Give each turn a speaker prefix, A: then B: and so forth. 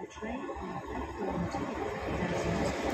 A: A train of excellent